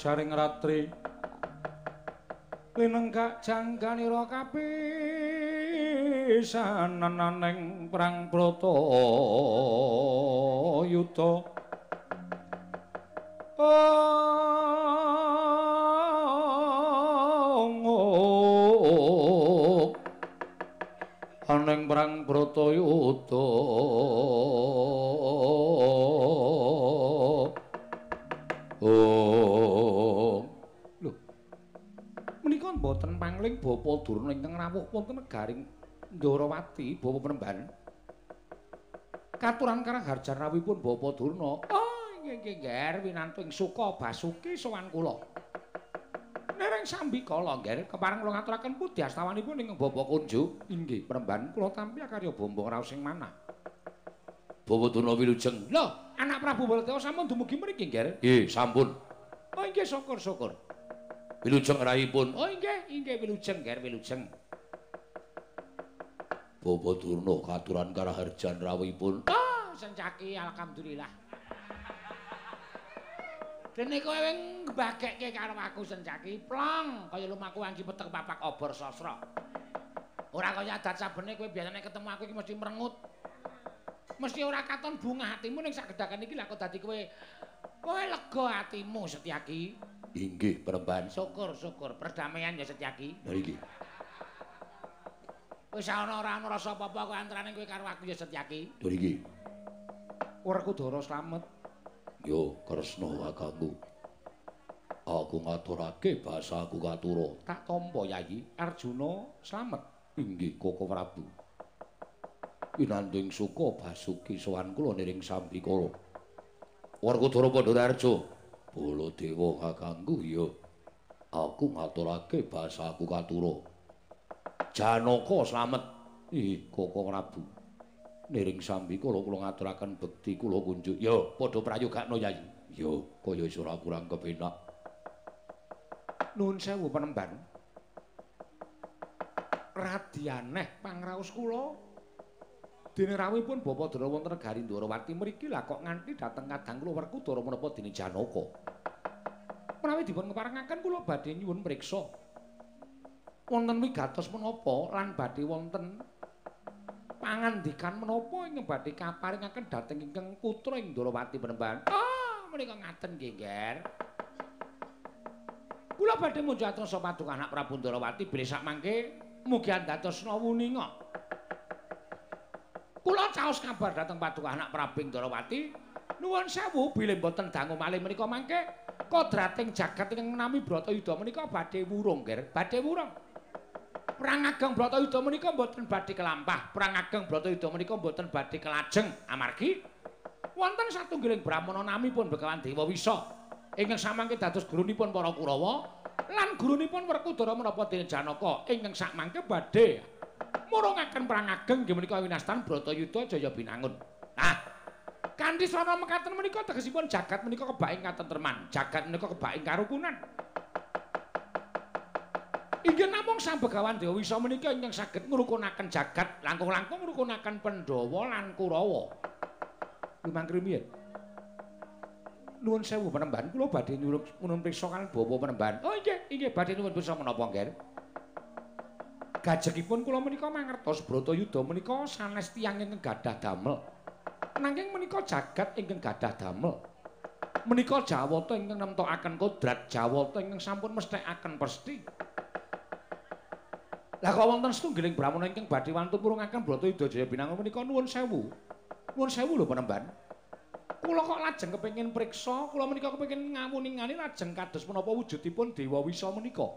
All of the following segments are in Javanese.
jaring ratri. Linenggak jangganira kapisanan ning perang brata yuta rawuh wonten negaring Ndarawati bapa penemban. Katuran karang harjan rawipun bapa durna oh nggih nggih nggih winantu ing suka basuki sowan kula. Nereng sambi kala nggih kepareng kula ngaturaken pudi astawanipun ing bapa kunju inggih penemban kula tampi karya bombong raos sing manah bapa durna wilujeng. Lho anak prabu baladewa sampun dumugi mriki nggih nggih sampun. Oh nggih syukur-syukur Wilujeng raipun. Oh inggih, inggih wilujeng, ger wilujeng. Bapa Durna katuran karaharjan rawuhipun. Oh, sencaki alhamdulillah. Dene kowe wing mbagekke karo aku sencaki plong kaya lumaku anggi petek papak obor sastra. Ora kaya adat sabene kowe biasane ketemu aku iki mesti merengut. Mesti ora katon bunga atimu ning sagedakan iki lha kok dadi kowe kowe lega atimu Setyaki. Inggih, perempuan. Syukur, syukur. Perdamaian ya Setyaki. Lha iki. Wis ana ora ana rasa apa-apa kok antaraning kowe karo aku ya Setyaki. Lha iki. Werkudara slamet. Yo, Kresna kakangku. Aku ngaturake basa aku katura. Tak tampa Yayi, Arjuna slamet. Inggih, Koko Prabu. Winanding suka basuki sowan kula niring sambikala. Werkudara Pandharjo. Baladewa kakangku ya aku ngaturake basa aku katura. Janaka slamet. Ih, Koko Prabu. Niring sambi kula kula ngaturaken bekti kula kunjuk. Ya, padha prayogakno Yayi. Ya, kaya wis ora kurang kepenak. Nuwun sewu penemban. Radyaneh pangraos kula. Dene rawuhipun Bapak Dara wonten negari Ndarawati mriki lah kok nganti dhateng kadang kula Werkudara menapa dene Janaka. Menawi dipun keparengaken kula badhe nyuwun mriksa wonten wigatos menapa lan badhe wonten pangandikan menapa ing badhe kaparingaken dhateng ingkang putra ing Ndorowati Penemban. Ah, menika ngaten nggih, Nger. Kula badhe munjul sapa paduka anak Prabu Ndorowati bilih sak mangke mugi andados nawuninga. Kula caos kabar dhateng paduka anak Prabu Ndorowati. Nuwun sewu bilih mboten dangu malih menika mangke kodrating jagat ingkang nami Bratayuda menika badhe wurung, Nger. Badhe wurung. Perang ageng Bratayuda menika mboten badhe kelampah. Perang ageng Bratayuda menika mboten badhe kelajeng amargi wonten satunggiling brahmana namipun Begawan Dewa Wisa ingkang samangke dados gurunipun para Kurawa lan gurunipun Werkudara menapa dene Janaka ingkang sakmangke badhe murungaken perang ageng nggih menika winastan Bratayuda Jaya Binangun. Nah, kanthi swana mekaten menika tegesipun jagat menika kebaing katentreman, jagat menika kebaing karukunan. Inggih namung Sang Begawan Dewa Wisa menika ingkang saged ngrukunaken jagat langkung-langkung ngrukunaken Pandhawa lan Kurawa. Lumangkri miyen. Nuwun sewu penemban kula badhe nuwun priksa kan bawa penemban. Oh inggih, inggih badhe nuwun priksa menapa nggih. Gajengipun kula menika mangertos Bratayuda menika sanes tiyang ingkang gadah damel. Nanging menika jagat ingkang gadah damel. Menika Jawata ingkang nemtokaken kodrat Jawata ingkang sampun mesthekaken pesti. Lah kok wonten setunggiling brahmana ingkang badhe wantun murungaken Bratayuda Jaya Binangun menika nuwun sewu. Nuwun sewu lho penemban. Kula kok lajeng kepengin priksa, kula menika kepengin ngawuning-ngani lajeng kados menapa wujudipun Dewa Wisa menika.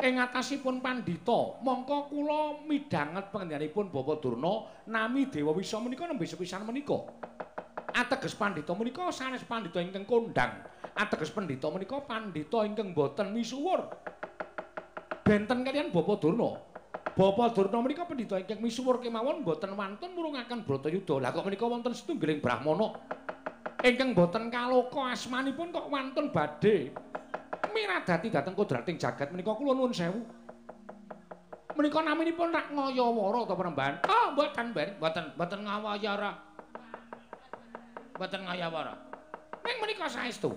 Ing atasipun pandhita, mongko kula midhanget pangendhanipun Bapak Durna nami Dewa Wisa menika nembe sepisan menika. Ateges pandhita menika sanes pandhita ingkang kondang. Ateges pandhita menika pandhita ingkang boten misuwur. Benten kalian Bapak Durna. Bapak Durna menika pendhita ingkang misuwur kemawon boten wantun murungaken Bratayuda. Lah kok menika wonten setunggiling brahmana ingkang boten kaloka asmanipun kok wantun badhe miradati dhateng kodrating jagat menika kula nuwun sewu. Menika naminipun Rak Ngayawara ta Pramban? Ah, mboten, mboten, mboten ngawayara. Mboten ngayawara. Ning menika saestu.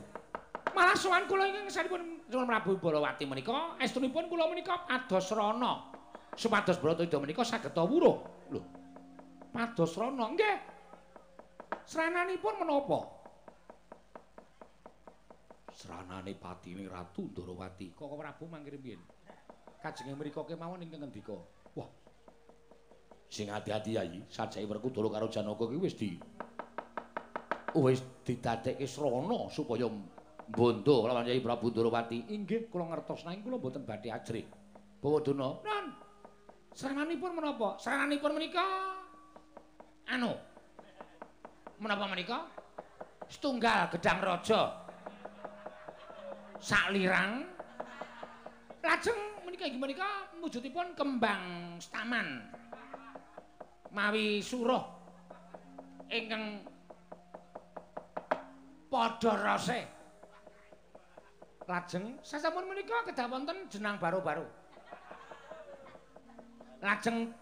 Malah sowan kula ingkang sanipun Sunan Prabu Barawati menika estunipun kula menika adosrana supados Bratayuda menika saged wuruh. Lho. Padosrana nggih. Srananipun menapa? Sranane patine Ratu Ndarawati. Kok Prabu mangkir piye? Kajenge mriku kemawon ingkang ngendika. Wah. Sing ati-ati Yayi, sajake Werkudara karo Janaka ki wis di wis didadekke srana supaya Bondo lawan Yai Prabu Ndorowati. Inggih, kula ngertos nanging kula mboten badhe ajrih. Bawa Duna. Nan. Sarananipun menapa? Sarananipun menika anu. Menapa menika? Setunggal gedang raja. Sak lirang. Lajeng menika inggih menika wujudipun kembang staman. Mawi suruh ingkang padha rasa. Lajeng sasampun menika kedah wonten jenang baru-baru. Lajeng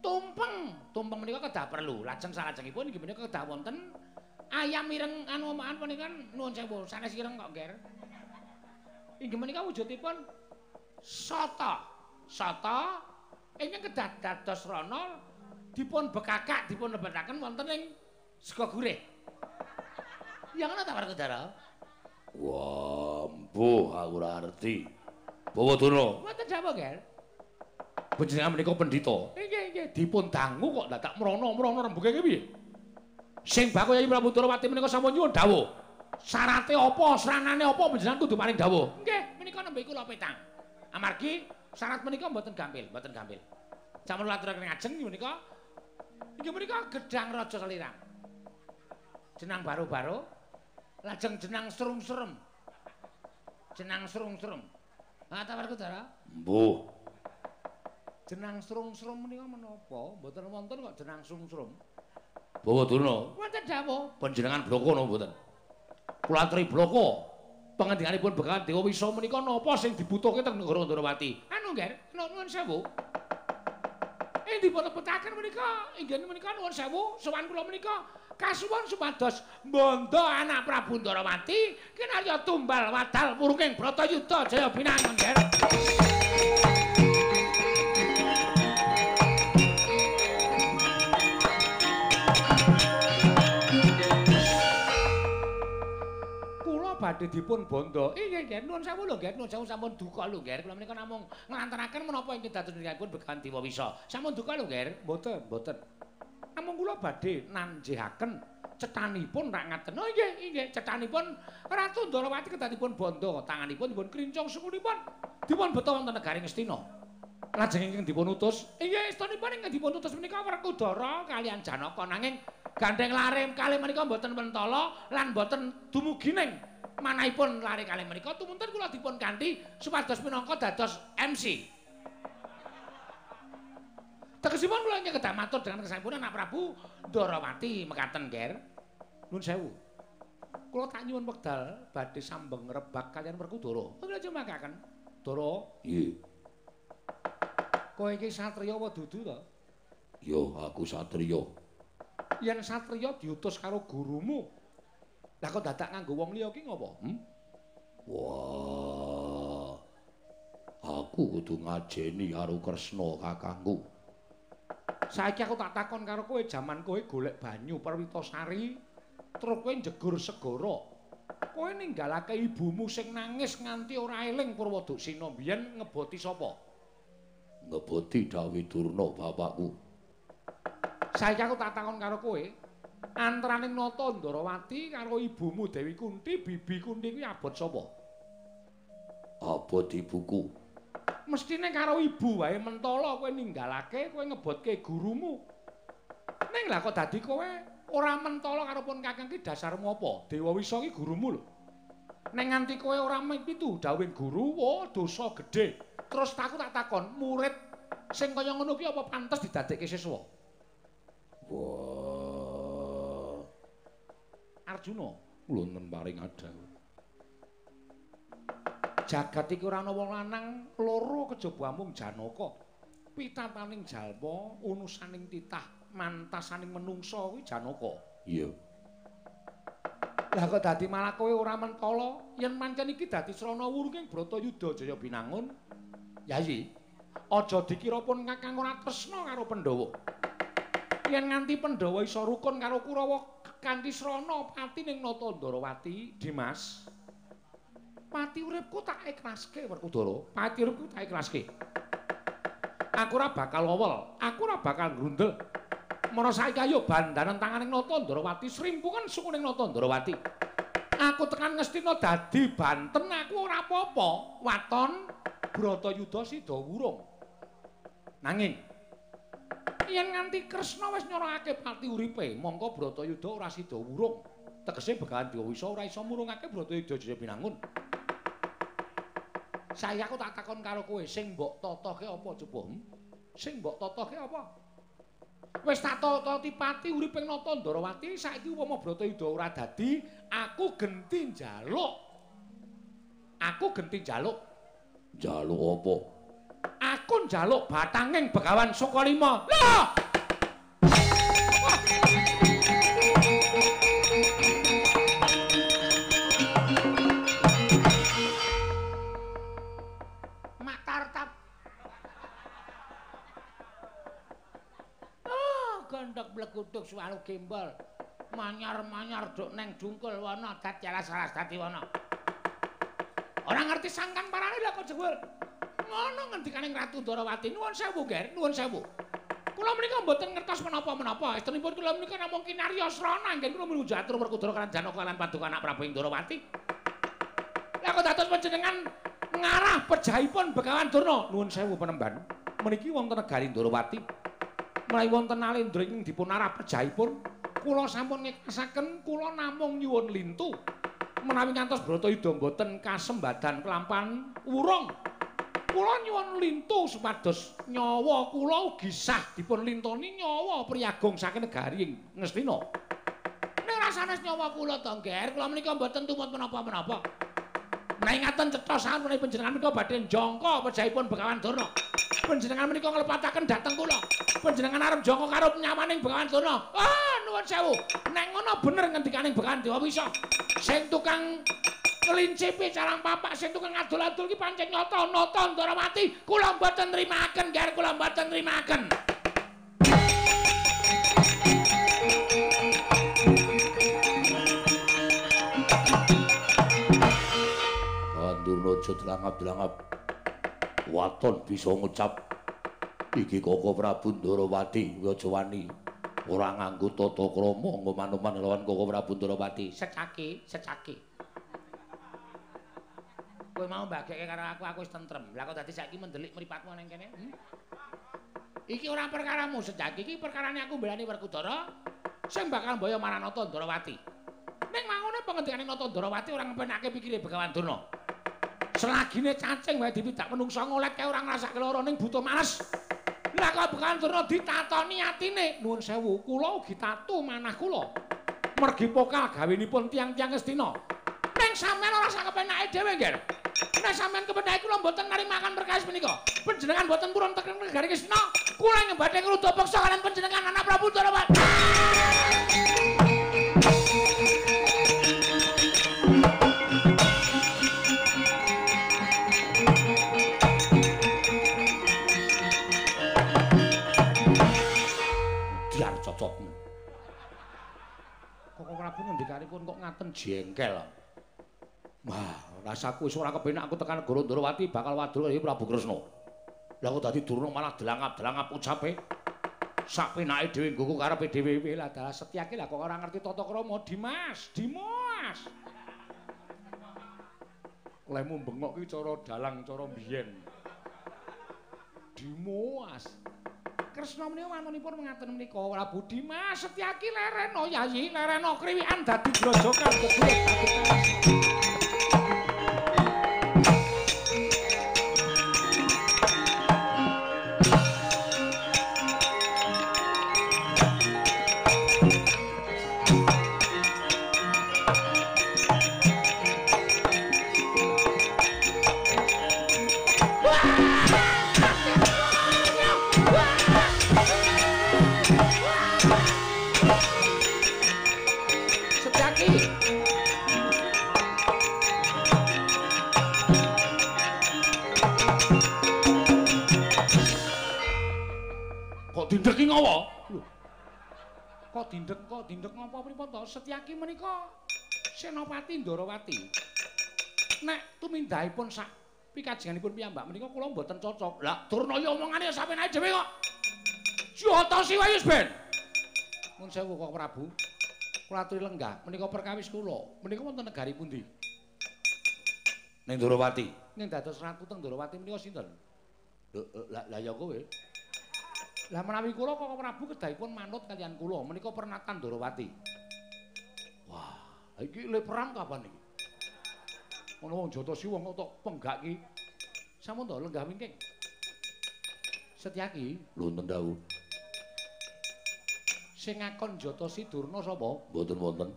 tumpeng, tumpeng menika kedah perlu. Lajeng salajengipun inggih menika kedah wonten ayam ireng anu omahan menika nuwun sewu sanes ireng kok, Ger. Inggih menika wujudipun soto. Soto ingkang kedah dados rana dipun bekakak dipun lebetaken wonten ing sega gurih. Yang ana ta Warkudara? Wah, mbuh aku ora ngerti. Bawa. Mboten jawab, Ger. Panjenengan menika pendhita. Nggih, nggih, dipun dangu kok dadak mrono-mrono rembuge ki piye? Sing bako Yai Prabu Durawati menika sampun nyuwun dawuh. Syarate apa, seranane apa panjenengan kudu paring dawuh. Nggih, menika nembe kula petang. Amargi syarat menika mboten gampil, mboten gampil. Sampun aturaken ngajeng menika. Inggih menika gedang raja kelirang. Jenang baru-baru lajeng jenang serung-serem. Jenang serung-serem. Ha ta Werkudara? Mbuh. Jenang serung-serem menika menapa? Mboten wonten kok jenang serung-serem. Bawa Durna. Wonten dawuh. Panjenengan bloko napa mboten? Kula aturi bloko. Pangendikaanipun Begawan Dewa Wisa menika napa sing dibutuhke teng negara Ndarawati? Anu, Nger, nuwun sewu. Ing dipun menika, inggih menika nuwun sewu, sowan kula menika kasuwun supados bondo anak Prabu Ndarawati kinarya tumbal wadal murunging Bratayuda jaya binayun nggih. badhe dipun bondo. Inggih nggih, nuwun sewu lho nggih, nuwun sewu sampun duka lho nggih. Kula menika namung nglantaraken menapa ingkang dados niki pun begawan Dewa Sampun duka lho nggih, mboten, mboten. Namung kula badhe nanjihaken cetanipun rak ngaten. Oh nggih, nggih, cetanipun Ratu Ndarawati kedatipun bondo, tanganipun dipun krincong sukunipun dipun beto wonten negaring Astina. Lajeng ingkang dipun utus, inggih istanipun ingkang dipun utus menika Werkudara kalian Janaka nanging gandeng lare kalih menika mboten mentala lan mboten dumugi ning manahipun lare kalih menika tumunten kula dipun kanthi supados minangka dados MC. Tegesipun kula ingkang kedah matur dengan kesampun anak Prabu Ndarawati mekaten, Ger. Nuwun sewu. Kula tak nyuwun wekdal badhe sambeng rebak kalian Werkudara. Kula jemakaken. Dara, Nggih. kowe iki satriya apa dudu to? Yo aku satriya. Yen satriya diutus karo gurumu. Lah kok dadak nganggo wong liya ki ngopo? Hm? Wah. Aku kudu ngajeni karo Kresna kakangku. Saiki aku tak takon karo kowe jaman kowe golek banyu Perwitasari, terus kowe njegur segara. Kowe ninggalake ibumu sing nangis nganti ora eling Purwoduksina biyen ngeboti sapa? Ngeboti Dawi Durna bapakku. Saiki aku tak takon karo kowe, antaraning Nata Ndarawati karo ibumu Dewi Kunti, bibi Kunti kuwi abot sapa? Abot ibuku. Mestine karo ibu wae mentala kowe ninggalake kowe ngebotke gurumu. Ning lah kok dadi kowe ora mentala karo pun kakang ki dasarmu apa? Dewa Wisa ki gurumu lho. Ning nganti kowe ora mipitu dawuh guru, oh dosa gedhe. Terus aku tak takon, murid sing kaya ngono ki apa pantes didadekke siswa? Wah. Arjuna, Wonten paring jagat iki ora ana wong lanang loro kejaba mung Janaka. Pitataning jalma, unusaning titah, mantasaning menungsa kuwi Janaka. Iya. Lah kok dadi malah kowe ora mentala yen pancen iki dadi srana wurunging Bratayuda Jaya Binangun. Yayi, aja dikira pun Kakang ora tresna karo Pandhawa. Yen nganti Pandhawa isa rukun karo Kurawa kanthi srana pati ning Nata Ndarawati, Dimas. Pati uripku tak ikhlaske Werkudara. Pati uripku tak ikhlaske. Aku ora bakal wewel, aku ora bakal grundel. Mara saiki ayo bandanan tanganing Nata Ndarawati srimpungan sukuning Nata Ndarawati. Aku tekan Ngastina dadi banten aku ora apa-apa. Waton Bratayuda sida wurung. Nanging yen nganti Kresna wis nyorokake pati uripe, mongko Bratayuda ora sida wurung. Tegese Begawan Dewa ora iso murungake Bratayuda Jaya Binangun. Saya aku tak takon karo kowe, sing mbok totoke apa coba? Hmm? Sing mbok totoke apa? Wis tak tototi pati uriping Nata Ndarawati, saiki upama Bratayuda ora dadi, aku genti njaluk. Aku genti njaluk. Jaluk apa? Aku njaluk batanging Begawan Sukalima. Lah! Suwalu gembol. Manyar-manyar duk neng dungkul wana dat jalas-jalas dadi wana. Ora ngerti sangkan parane lho kok jebul. Ngono ngendikaning Ratu Ndarawati nuwun sewu, Ger, nuwun sewu. Kula menika mboten ngertos menapa-menapa. Estenipun kula menika namung kinarya srana nggih kula menuju atur Werkudara kalan Janaka lan Paduka anak Prabu Ndarawati. Lah kok dados panjenengan ngarah pejahipun Begawan Durna. Nuwun sewu penemban. Meniki wonten negari Ndarawati. Menawi wonten alendra ing dipun arah pejahipun, kula sampun ngeksaken kula namung nyuwun lintu. Menawi ngantos Bratayuda mboten kasembadan kelampahan wurung, kula nyuwun lintu supados nyawa kula ugi sah dipun lintoni nyawa priyagung saking negari Ngastina. Ning rasane nyawa kula to, Nger, kula menika mboten tumut menapa-menapa. Menawi ngaten cetha menawi panjenengan menika badhe njangka pejahipun Begawan Durna. Panjenengan menika nglepataken dhateng kula. Panjenengan arep njangka karo nyamaning Begawan Durna. Ah, nuwun sewu. Nek ngono bener ngendikaning Begawan Dewa Wisa. Sing tukang ngelincipi carang papak sing tukang adul-adul ki pancen nyata nata Ndarawati. Kula mboten nrimaken, Ger, kula mboten nrimaken. Durna aja Waton bisa ngucap iki Koko Prabu Ndarawati aja wani. Ora nganggo tata krama ngoman-oman lawan Koko Prabu Ndarawati. Secaki, secaki. Kowe mau mbagekke karo aku, aku wis tentrem. Lah kok dadi saiki mendelik mripatmu nang kene? Hmm? Iki ora perkaramu secaki, iki perkarane aku mbelani Werkudara sing bakal mbaya Maranata Ndarawati. Ning mangune pengendikane Ndarawati ora ngepenake pikire Begawan Durna. Selagine cacing wae dipidak menungsa ngolet kae ora ngrasake lara ning butuh males. Lah kok Begawan Durna ditatoni atine, nuwun sewu, kula ugi tatu manah kula. Mergi pokal gawenipun tiang-tiang Estina. Ning sampean ora sak kepenake dhewe, Nger. Nek sampean kepenake kula mboten narimaken perkawis menika. Panjenengan mboten purun teken negari Estina. Kula nyembadhe Rudra Beksa kalian panjenengan anak Prabu Ndarawati. Ngendikanipun kok ngaten jengkel. Wah, rasaku wis ora kepenak aku tekan negara Ndarawati bakal wadul karo Prabu Kresna. Lah kok dadi Durna malah delangap-delangap ucape. Sak penake dhewe nggo karepe dhewe lah dalah setyake lah kok ora ngerti tata krama Dimas, Dimas. Lemu bengok ki cara dalang cara biyen. Dimas. Kresna menika wanunipun mengaten menika Prabu Dimas Setyaki lereno yayi lereno kriwikan dadi grojokan kebulet Lho. Kok dindek kok dindek ngapa pripun to? Setyaki menika Senopati Ndarawati. Nek tumindahipun sak pikajenganipun piyambak menika kula mboten cocok. Lah Durna ya omongane sapenake dhewe kok. Jatosi wae wis ben. Mun sewu kok Prabu. Kula aturi lenggah, menika perkawis kula. Menika wonten negari pundi? Ning Ndarawati. Ning dados ratu teng Ndarawati menika sinten? Lah lah ya kowe. Lah menawi kula kok Prabu kedahipun manut kalian kula, menika pernatan Ndarawati. Wah, iki le perang kapan iki? Ono wong Jatasi wong kok penggak ki. Sampun to lenggah wingking. Setyaki, Lho nendau. sing ngakon Jatasi Durna sapa? Mboten wonten.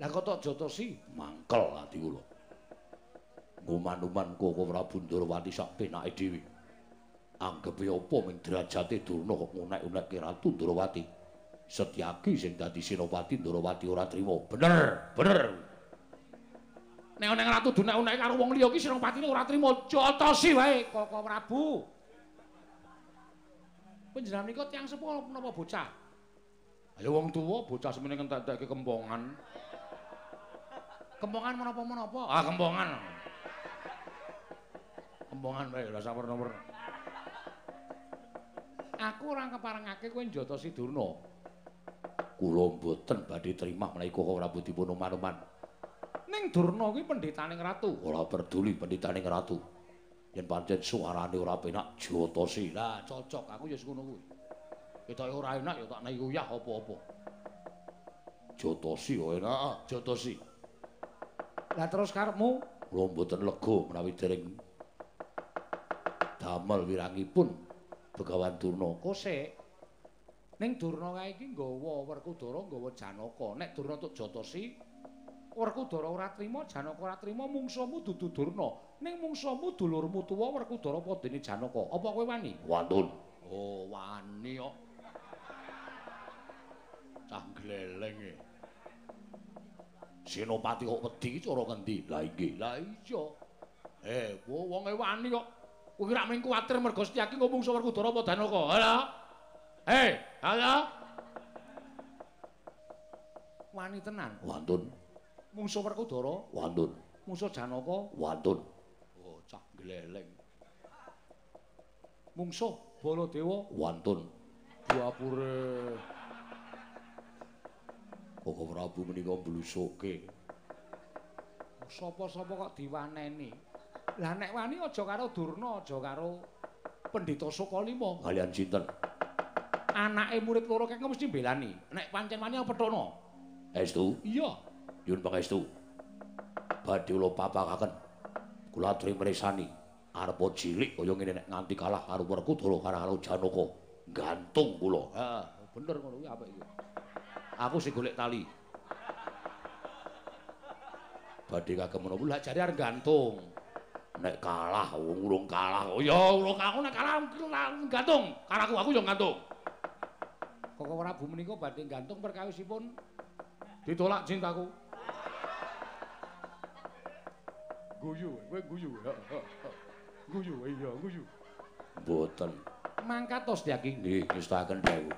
Lah kok tok Jatasi? Mangkel ati kula. Nguman-uman Koko Prabu Ndarawati sak penake dhewe. Anggepe apa ming derajate Durna kok ngunek-unekke Ratu Ndarawati. Setyaki sing dadi Senopati Ndarawati ora trima. Bener, bener. Nek ana ratu dunek-uneke karo wong liya ki Senopatine ora trima Jatasi wae kok Prabu. Panjenengan menika tiyang sepuh napa bocah? Ayo wong tuwa bocah semene ngentek-entekke kempongan. Kempongan menapa-menapa? Ah, kempongan. Kempongan wae ora sawerna-werna. Aku ora keparengake kowe njatosi Durna. Kula mboten badhe trima menawi Koko Prabu dipun uman-uman. Ning Durna kuwi pendhetaning ratu. Ora peduli pendhitaning ratu. Yen pancen suarane ora penak Jatasi. Lah cocok aku ya ngono kuwi. Ketoke ora enak ya tak naik uyah apa-apa. Jatasi kok enak. ah. Jatosi. Lah terus karepmu Kula mboten lega menawi dereng damel wirangipun Begawan Durna. kosek. Ning Durna kae iki nggawa Werkudara nggawa Janaka. Nek Durna tuk Jatosi, Werkudara ora trima, Janaka ora trima, mungsuhmu dudu Durna. Ning mungsuhmu dulurmu tuwa Werkudara padene Janaka. Apa kowe wani? Wantun. Oh, wani kok. Cah gleleng e. Senopati kok wedi iki cara ngendi? Lah inggih. Lah iya. Eh, wo wonge wani kok. Kowe kira mung kuwatir mergo Setyaki ngomong sawar Kudara apa Danaka. Halo. Hei, halo. Wani tenan. Wantun. Mungsuh Werkudara. Wantun. Musuh Janaka wantun. Oh, cah gleleng. Mungsuh Baladewa Wantun. Buapure. Koko Prabu menika blusuke. Sapa-sapa kok diwaneni? Lah nek wani aja karo Durna, aja karo Pendhita Sukalima. Kalian sinten? Anake murid loro kek mesti mbelani. Nek pancen wani pethono. Estu? Iya. Yun pangestu. Badhe kula papakaken. Kula aturi mresani arep cilik kaya ngene nek nganti kalah karo Werkudara karo Janaka. Gantung kula. Ha, bener ngono kuwi apik iki. Aku sing golek tali. Badhe kagem menapa Lah jare arep gantung. Nek kalah wong urung kalah. Oh ya, urung aku nek kalah gantung. Karaku aku yo gantung. Koko Prabu menika badhe gantung perkawisipun ditolak cintaku. Guyu, kowe guyu. Guyu, iya, guyu. Mboten. Mangkat tos Dyaki. Nggih, ngestaken dawuh.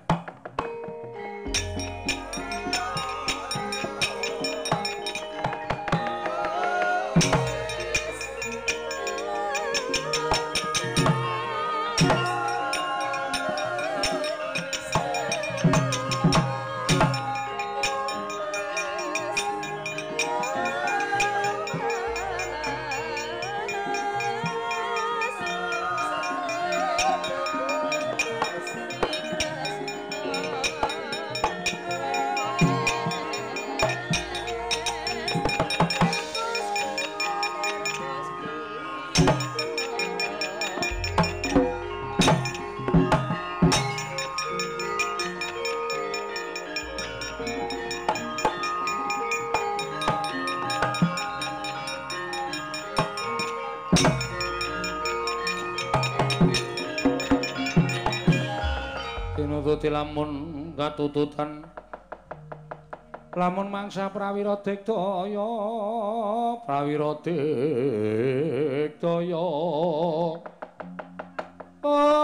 Katututan. Lamun mangsa prawira digdaya prawira digdaya Oh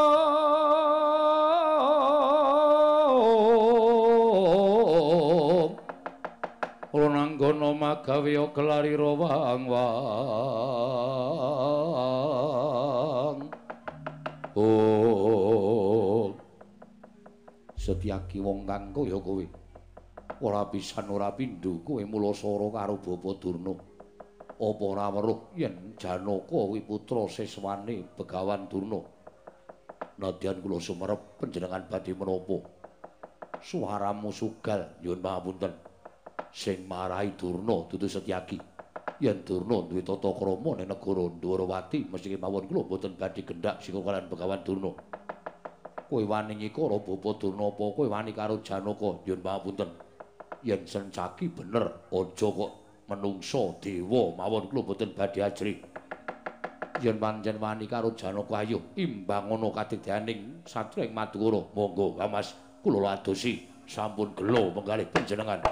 Kula nanggana magawe gelarira Setyaki wong kang kaya kowe. Ora pisan ora pindho kowe mula sara karo Bapa Durna. Apa ora weruh? Yen Janaka kuwi putra seswane Begawan Durna. Nadyan kula sumerep panjenengan badhe menapa? Suaramu sugal nyuwun pangapunten. Sing marahi Durna dudu Setyaki. Yen Durna duwe tata krama ning negara Ndwarawati mesti mawon kula boten badhe kendhak sing kalian Begawan Durna kowe wani nyikara Bapa Durna apa kowe wani karo Janaka? Nyuwun pangapunten yen sencaki bener aja kok menungso dewa mawon kula boten badhe ajrih yen pancen wani karo Janaka ayo imbang ana kadidyaning satria ing Madukara monggo Mas kula adosi sampun gelo menggalih panjenengan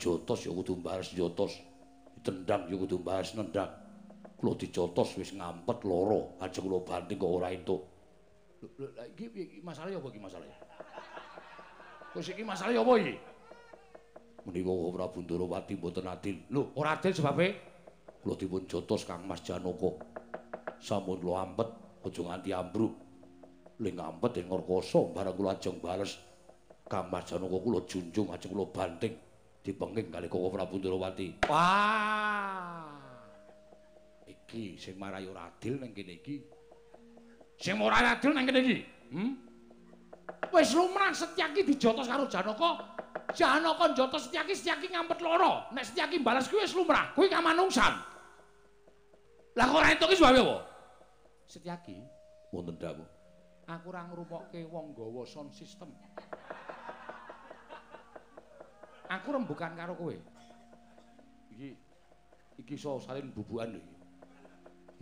jotos ya kudu mbahas jotos ditendang ya kudu mbahas nendang kula dijotos wis ngampet loro ajeng kula banting kok ora entuk lha iki iki masalah apa iki masalah? Kok iki masalah apa iki? Menika Prabu Ndarawati mboten adil. Lho, ora adil sebabe kula dipun jotos Kang Mas Janaka. Sampun kula ampet aja nganti ambruk. Ling ampet ing Ngarkasa barang kula ajeng bales Mas Janaka kula junjung ajeng kula banting dipenging kali Koko Prabu Ndarawati. Wah. Iki sing marai ora adil ning kene iki. Sing ora adil ning kene iki. Hmm? Wis lumrah Setyaki dijotos karo Janaka. Janaka njotos Setyaki, Setyaki ngampet loro. Nek Setyaki balas kuwi wis lumrah. Kuwi kamanungsan. Lah kok ora entuk iki sebab apa? Setyaki, Wonten dawuh. aku ora ngrupokke wong gawa sound system. Aku rembukan karo kowe. Iki iki iso salin bubukan lho iki.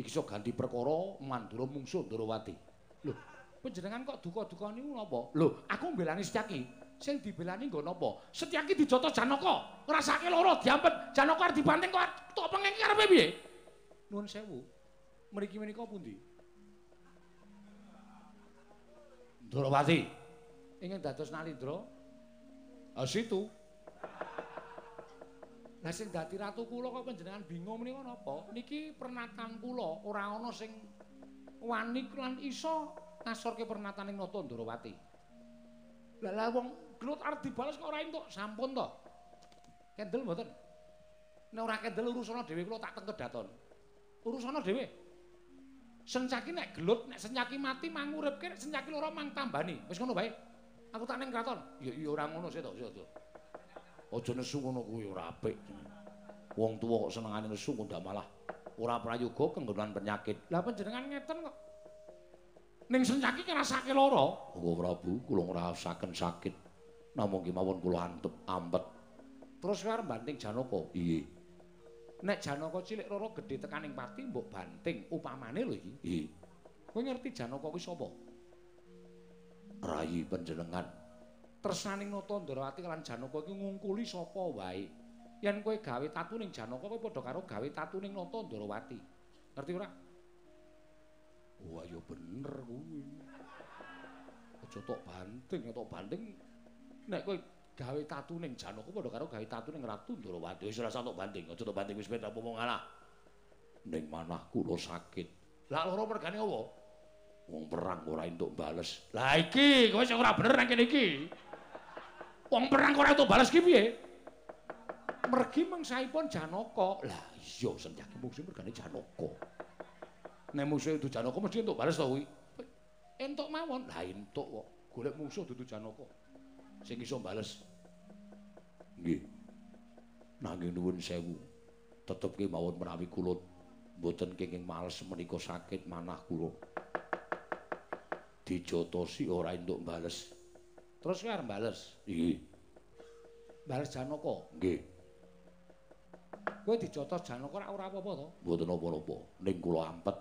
Iki iso ganti perkara mandura mungsuh Ndarawati. Lho, panjenengan kok duka-duka niku napa? Lho, aku mbelani Setyaki. Sing dibelani nggo napa? Setyaki dijotos Janaka. Ngrasake lara diampet, Janaka arep dibanting kok tok pengeng karepe piye? Nuwun sewu. Mriki menika pundi? Ndarawati. Ingin dados Nalindra? Ah situ. Lah sing dadi ratu kula kok panjenengan bingung menika napa? Niki pernatan kula ora ana sing wani lan iso ngasorke pernataning Nata Ndarawati. Lah lah wong gelut arep dibales kok ora entuk, sampun to. Kendel mboten. Nek ora kendel urusana dhewe kula tak tengket daton. Urusana dhewe. Sencaki nek gelut, nek sencaki mati manguripke, nek sencaki lara mang tambani. Wis ngono bae. Aku tak ning kraton. Ya iya ora ngono sih to, sih to. Aja nesu ngono kuwi ora apik. Wong tuwa kok senengane nesu kok ndak malah ora prayoga kenggonan penyakit. Lah panjenengan ngeten kok. Ning sencaki ngrasake lara. Koko Prabu, kula ngrasaken sakit. Namung kemawon kula antep ampet. Terus karo banting Janaka. Iye. Nek Janaka cilik lara gedhe tekaning pati mbok banting upamane lho iki. Iye. Kowe ngerti Janaka kuwi sapa? Rayi panjenengan. Tresnaning Nata Ndarawati lan Janaka iki ngungkuli sapa wae. Yen kowe gawe tatu ning Janaka kowe padha karo gawe tatu ning Ndarawati. Ngerti ora? Wah ya bener kuwi. Aja tok banting, tok banting Nek kowe gawe tatu ning Janaka padha karo gawe tatu ning Ratu Ndarawati. wis ora tok banting, aja tok banting wis ben apa mau ngalah. Ning manah kula sakit. Lah lara mergane apa? Wong perang ora entuk bales. Lah iki kowe sing ora bener nang kene iki. Wong perang ora entuk bales ki piye? Mergi mangsaipun Janaka. Lah iya senjaki musuh mergane Janaka. Nek musuh itu Janaka mesti entuk bales to kuwi. Entuk mawon. Lah entuk kok. Golek musuh dudu Janaka. Sing iso bales. Nggih. Nanging nuwun sewu. Tetep kemawon menawi kula mboten kenging males menika sakit manah kula. Dijotosi ora entuk bales. Terus kowe arep bales. Nggih. Bales Janaka. Nggih. Kowe dijotos Janaka ora apa-apa to? Mboten napa-napa. Ning kula ampet.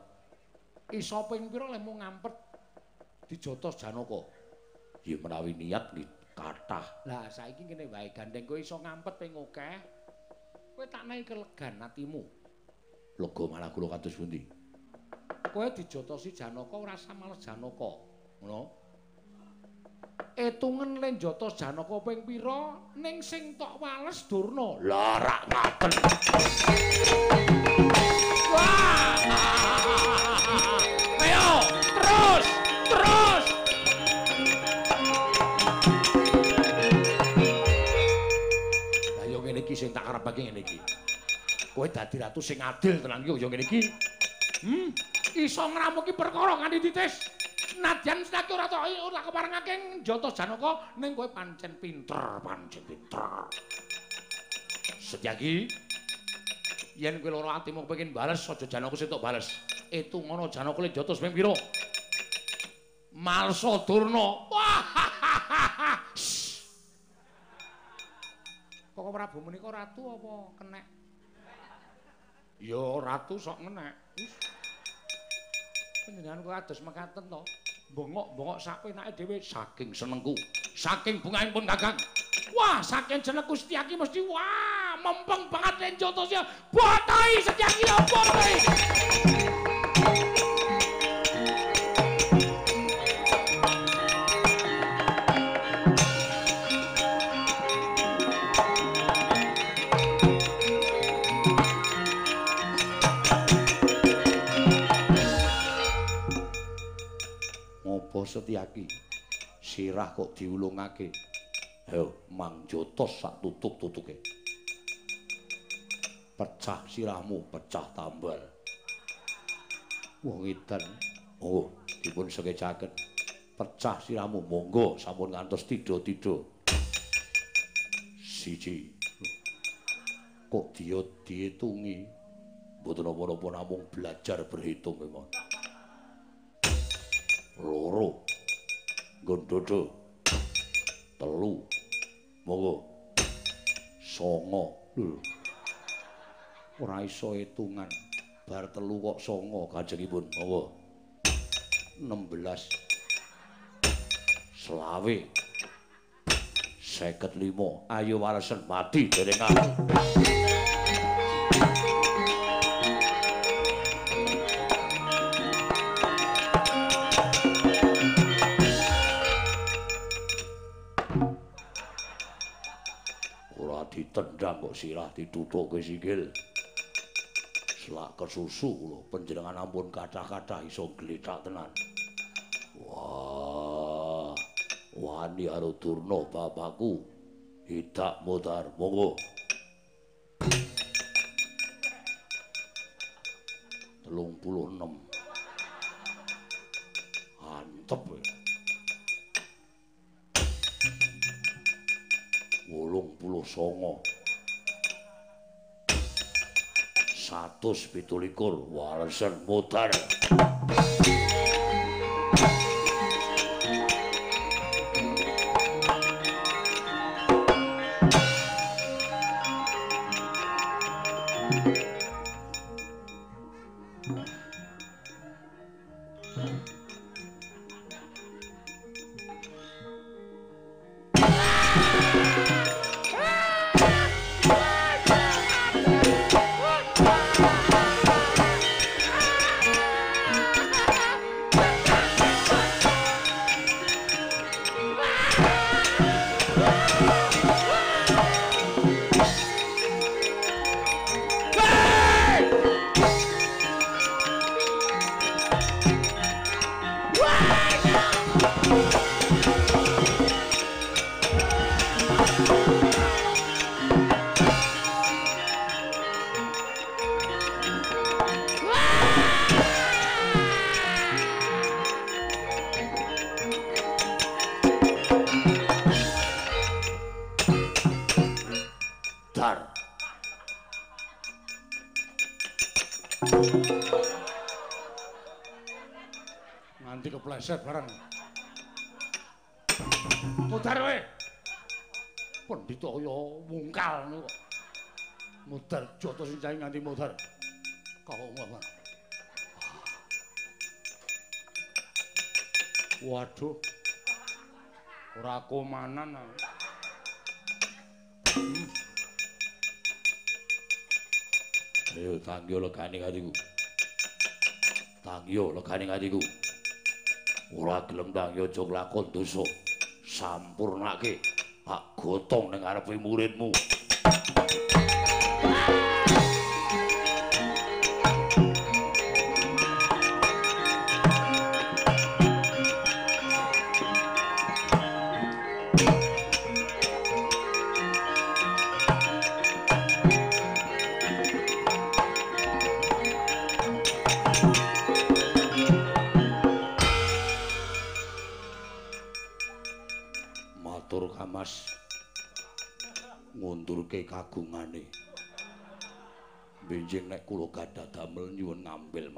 Iso ping pira lek mung ngampet dijotos Janaka? Ya menawi niat nggih kathah. Lah saiki ngene wae gandeng kowe iso ngampet ping akeh. Kowe tak naik kelegan atimu. Lega malah kula kados pundi? Kowe dijotosi Janaka ora samales Janaka. Ngono. Etungen len jotos Janaka ping pira ning sing tok wales Durna. Lah rak ngaten. Ayo, terus, terus. Lah yo ngene iki sing tak karepake ngene iki. Kowe dadi ratu sing adil tenan iki yo ngene iki. Hmm, iso ngramuki perkara nganti titis. Nadyan sedake ora tok ora keparengake jotos Janaka ning kowe pancen pinter, pancen pinter. Setyaki yen kowe lara atimu kepengin bales aja Janaka sing bales. Itu ngono Janaka le jotos ping pira? Malsa Durna. Wah! Prabu menika ratu apa kenek? Ya ratu sok ngenek. Panjenengan kok ados mekaten to. Bongok-bongok sak penake dhewe saking senengku, saking bungahipun Kakang. Wah, saking jenengku Setyaki mesti wah, mempeng banget yen jotosnya. Botai Setyaki apa kowe? Setyaki. Sirah kok diulungake. Ayo, Mang Jotos sak tutuk-tutuke. Pecah sirahmu, pecah tambal. Wong edan. Oh, dipun sekecaken. Pecah sirahmu, monggo sampun ngantos tido-tido. Siji. Kok dia dihitungi? Mboten apa-apa namung belajar berhitung memang. Loro. Gondodo. Telu. Monggo. Songo. Ora iso hitungan. Bar telu kok songo kanjengipun. Monggo. 16. Selawe. Seket limo. Ayo walesen mati dereng ditendang kok sirah ditutukke sikil. Selak kesusu lho panjenengan ampun kathah-kathah iso gletak tenan. Wah. Wani karo Durna bapakku. Hidak mutar monggo. Telung puluh enam. Antep. wolung puluh songo satus pitulikur walesen mutar nganti mudar. Kok ngomong. Waduh. Ora komanan. Hmm. Ayo tangyo legane katiku. Tangyo legane katiku. ora gelem ndang yo aja nglakon dosa sampurnake tak gotong ning ngarepe muridmu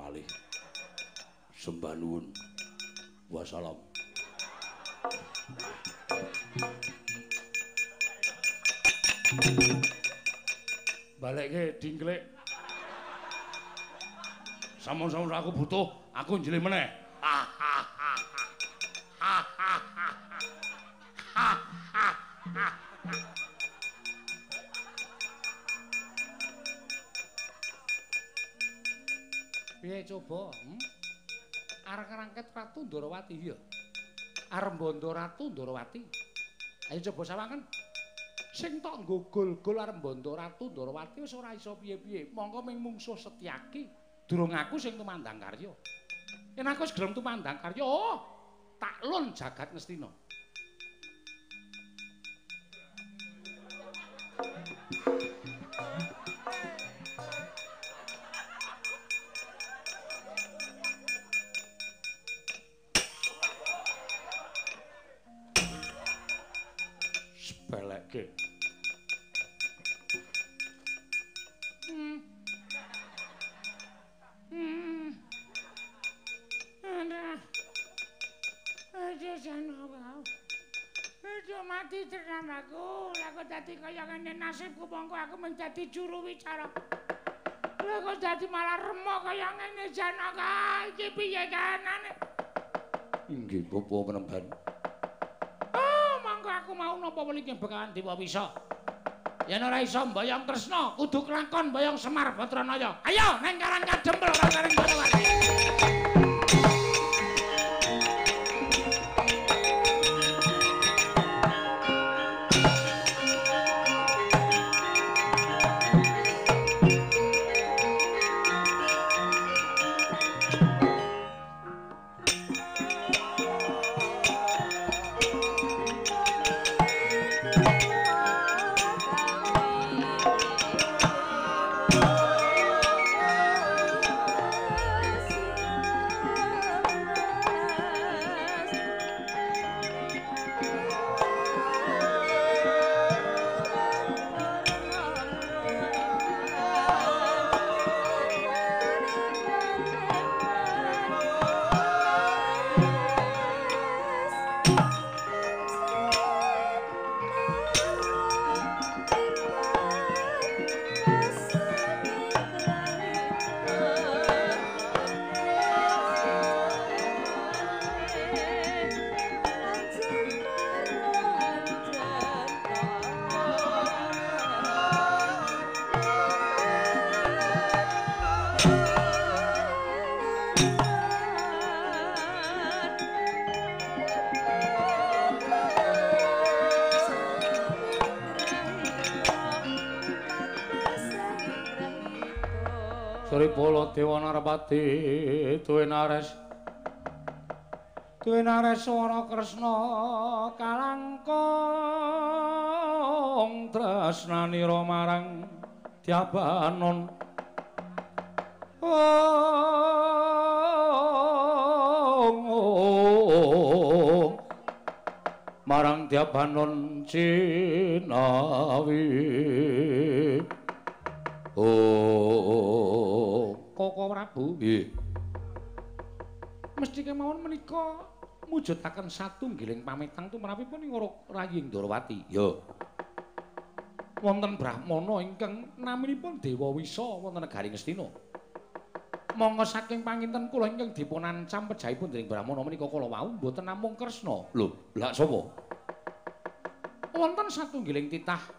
malih. Sembah nuwun. Wassalam. Balekke dingklek. Sampun-sampun aku butuh, aku njeli meneh. Ha Coba? Hmm? Arek rangket Ratu Ndarawati ya. Arembanda Ratu Ndarawati. Ayo coba sawangen. Sing tok nggogol-gol Arembanda Ratu Ndarawati wis ora iso piye-piye. Mongko ming mungsuh Setyaki. Durung aku sing tumandang karya. Yen aku wis gelem tumandang karya, oh. taklun jagat Ngastina. Sepelekke. mati tenan aku. Dadi kaya ngene nasibku mongko aku mung dadi juru wicara. Lah kok dadi malah remo kaya ngene Janaka. Iki piye kanane? Inggih, Bapak Menemban. Mau napa weli bekalan Dewa Wisa. Yen ora iso mbayang Tresna, kudu kelakon mbayang Semar Batranaya. Ayo neng karan kadempel karo Batranaya. Sripala Dewa Narpati duwe nares duwe nares swara Kresna kalangkong tresnanira marang Dyabanon oh, oh, marang Dyabanon Cinawi Oh, Koko Prabu. Nggih. Mesti kemawon menika mujudaken satunggiling pamitang tumrapipun ing Raying Ndrawati. Ya. Wonten Brahmana ingkang naminipun Dewa Wisa wonten negari Ngastina. Monggo saking panginten kula ingkang dipunancam pejahipun dening Brahmana menika kala wau mboten namung Kresna. Lho, lha sapa? Wonten satunggiling titah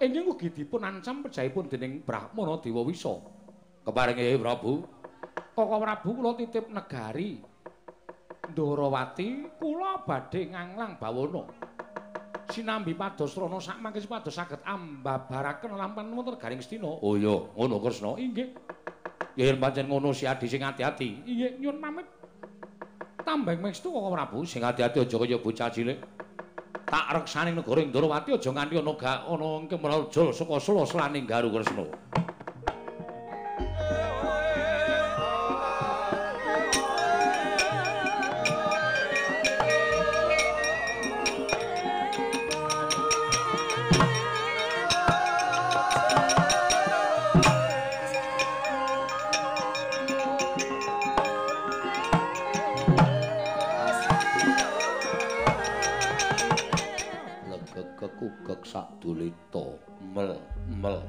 ingkang ugi dipun ancam pejahipun dening Brahmana Dewa Wisa. Keparinge Prabu. Koko Prabu kula titip negari Ndrawati kula badhe nganglang bawana. Sinambi pados rana sak mangke pados saged ambabaraken lampan wonten garing Stina. Oh iya, ngono Kresna. Inggih. Yen pancen ngono si Adi sing ati-ati. Inggih nyuwun pamit. Tambeng mengstu Koko Prabu. Sing ati-ati aja kaya bocah cilik. Tak reksaning negara Ndrawati aja nganti ana gak ana kemrajul saka Sula selaning Garu Kresna. Legegekugek sadulita mel mel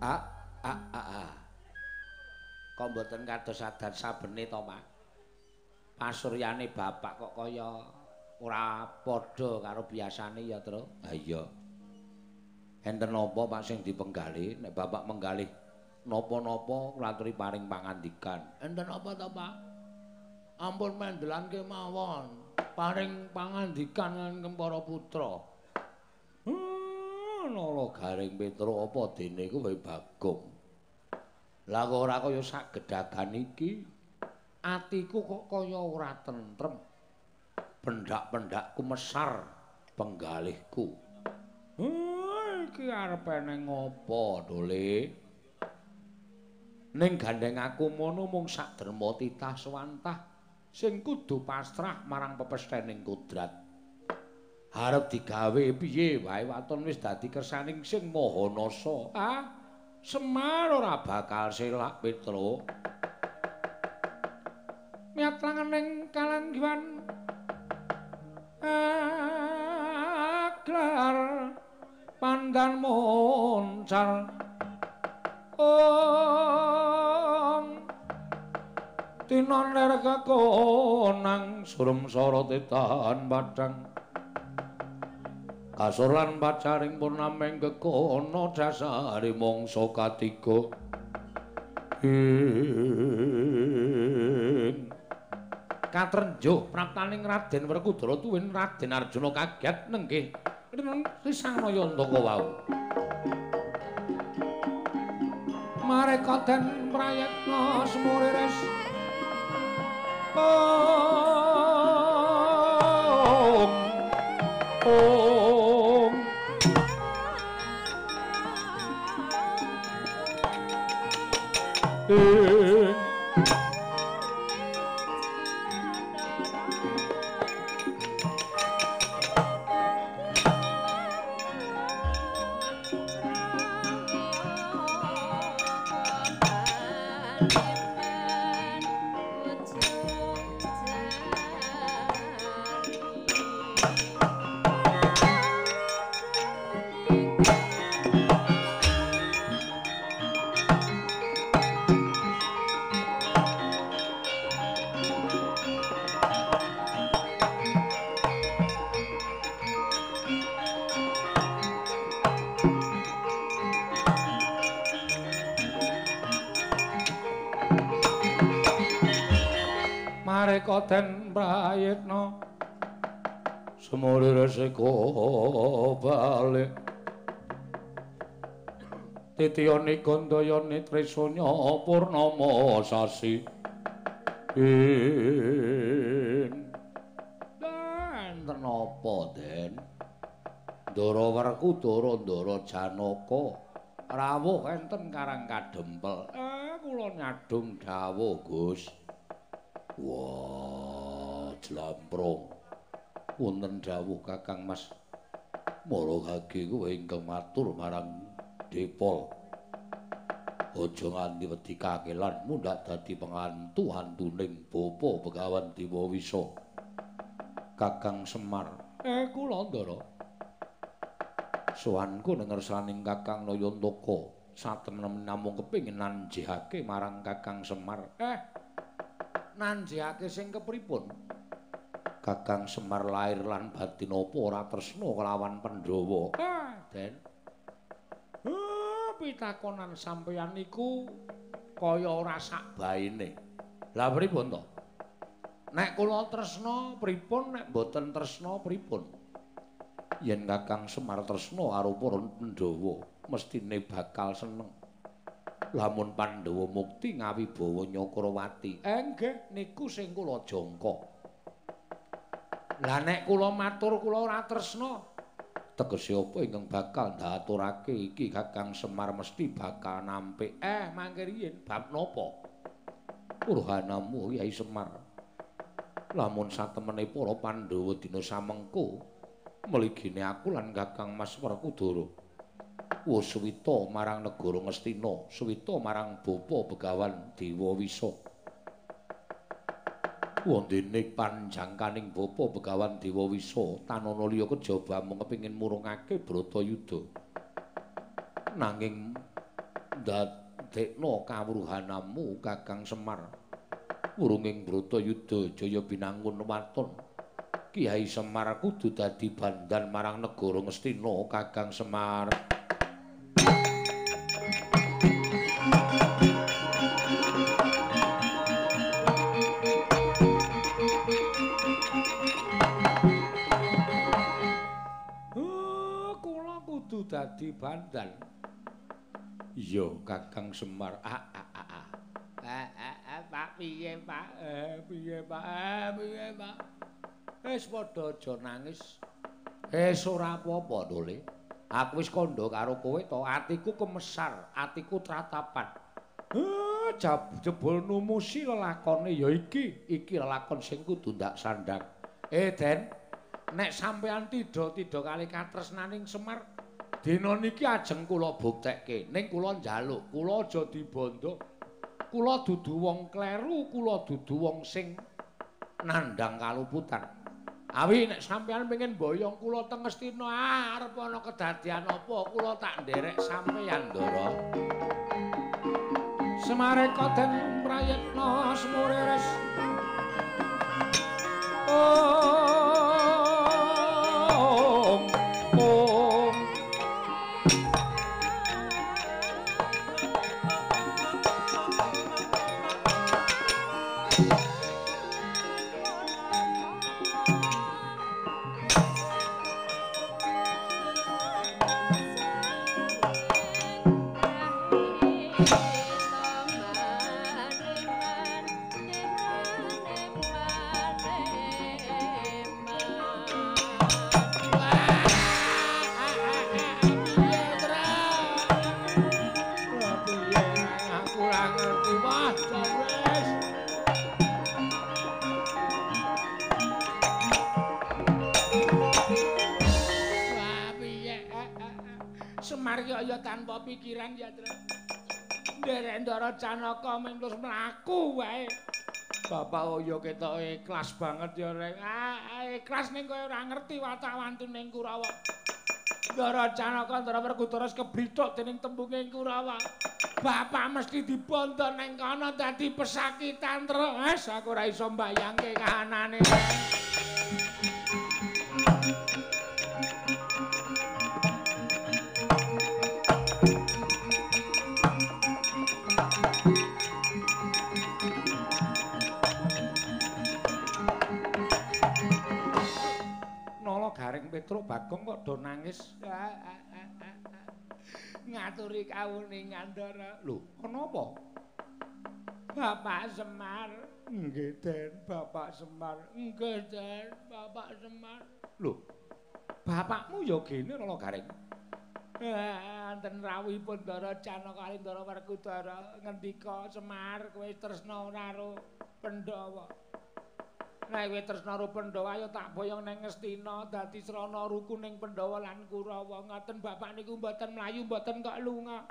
Ah, ah, ah, ah. Kok mboten kados adat sabene to, Pak? Pasuryane bapak kok kaya ora padha karo biasane ya, Tru? ha iya enten napa Pak sing dipenggali nek bapak menggalih napa-napa kula aturi paring pangandikan Enten apa to, Pak? Ampun mendelan kemawon. Paring pangandikan kangge para putra. Nala garing Petra apa dene kowe Bagong lah kok ora kaya sak gedhagan iki Atiku kok kaya ora tentrem. pendak-pendakku mesar penggalihku. iki arepe ngopo, Dole? Ning gandeng aku mono mung sak derma titah swantah sing kudu pasrah marang pepesthening kudrat. Harep digawe piye wae waton wis dadi kersaning sing maha nasa. Ah, Semar ora bakal selak Petro. Miat langening kalanggiwan aglar pandan moncal. Om Tinon ler kakonang surem sorot etan badang Kasur lan pacaring purnameng kekono dasari mongso katiga. Ing katrenjo praptaning Raden Werkudara tuwin Raden Arjuna kaget nenggih risang nayantaka wau. Mareka den prayekna semuriris om ing titiyane gandayane trisanya purnama sasi in Enten apa, Den? Ndara Werkudara, Ndara Janaka rawuh enten Karang Kadempel. eh kula nyadung dawuh, Gus. Wah, jlamprong. Wonten dawuh Kakang Mas Maragage kowe ingkang matur marang Depol. Aja nganti wedi kakelan mundhak dadi pengantu-antuning Bapa Begawan Dewa Wisa. Kakang Semar, eh kula ndara. Sowanku nengersaning Kakang Nayantaka. Satemene namung kepengin nanjihake marang Kakang Semar. eh nanjihake sing kepripun? Kakang Semar lair lan batin apa ora tresna kelawan Pandhawa. ah den. Eh pitakonan sampeyan niku kaya ora sak baene Lah pripun to? nek kula tresna pripun nek boten tresna pripun Yen Kakang Semar tresna karo para Pandhawa, mestine bakal seneng. Lamun Pandhawa mukti ngawibawa Nyakrawati, eh nggih niku sing kula jangka lah nek kula matur kula ora tresna tegese apa ingkang bakal ndaturake iki Kakang Semar mesti bakal nampik. eh mangke riyin Bab napa? Urhanamu Yai Semar. Lamun satemene para Pandhawa dina samengko mligine aku lan Kakang Mas Werkudara. Suwita marang negara Ngastina, suwita marang Bapa Begawan Dewa Wisa. Wondene panjangkaning Bapa Begawan Dewa Wisa, tanana liya kejaba mung kepengin murungake Bratayuda. Nanging ndadekno kawruhanamu Kakang Semar. Wurunging Bratayuda jaya binangun waton. Kiai Semar kudu dadi bandan marang negara Ngastina Kakang Semar. Dadi bandan Iya Kakang Semar. Ah, ah, ah, ah. Pak piye Pak eh piye Pak eh piye Pak Wis padha aja nangis. Wis ora apa-apa, Dole. Aku wis kandha karo kowe to, atiku kemesar, atiku tratapan. Eh, jebul numusi lelakone ya iki, iki lelakon sing kudu ndak sandang. Eh, Den, nek sampean tida-tida kali katresnaning Semar, dina niki ajeng kula buktekke, ning kula njaluk, kula aja dibondo. Kula dudu wong kleru, kula dudu wong sing nandhang kaluputan. Awi nek sampeyan pengen boyong kula teng Ngastina ah, arep ana kedadian apa kula tak nderek sampeyan Ndara. Semare koden prayetna semureres. Oh Mung terus mlaku wae. Bapak Oyo ketok ikhlas banget ya, Rek. Ah, ikhlas ning kowe ora ngerti watak-wantu ning Kurawa. Ndara Canaka Ndara Werkudara keblithok dening tembunge Kurawa. Bapak mesti dibondo ning kono dadi pesakitan terus. Aku ora iso mbayangke kahanane. Petruk Bagong kok do nangis. Ngaturi kawuningan Ndara. Lho, kenapa? Bapak Semar. Nggih, Den, Bapak Semar. Nggih, Den, Bapak Semar. Lho, bapakmu ya gene Rala Garing. Enten rawuhipun Ndara Cana kali Ndara Werkudara ngendika Semar kowe tresna karo Pandhawa. Nek kowe tresna karo Pandhawa ya tak boyong ning Ngastina dadi srana ruku ning Pandhawa lan Kurawa. Ngaten bapak niku mboten mlayu mboten kok lunga.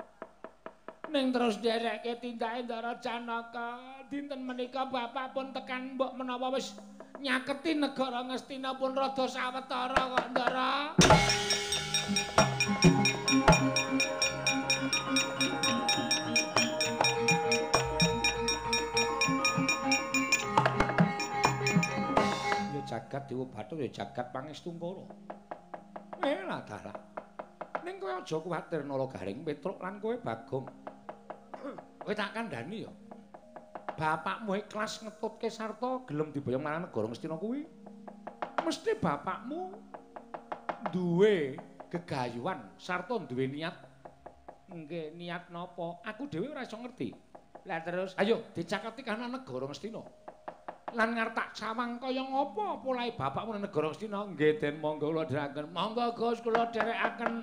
Ning terus derekke tindake Ndara Janaka. Dinten menika bapak pun tekan mbok menawa wis nyaketi negara Ngastina pun rada sawetara kok Ndara. Jagat Dewa Bathara ya jagat pangestu para. Elah dalah. Ning kowe aja kuwatir Nala Garing Petruk lan kowe Bagong. Kowe tak kandhani ya. Bapakmu ikhlas ngetutke sarta gelem diboyong marang negara Ngastina kuwi. Mesti bapakmu duwe gegayuhan sarta duwe niat. Nggih, niat napa? Aku dhewe ora iso ngerti. Lah terus, ayo dicaketi kana negara Ngastina. Lan ngartak sawang kaya ngapa polahe bapakmu negara Astina nggih den monggo kula dherekaken monggo Gus kula dherekaken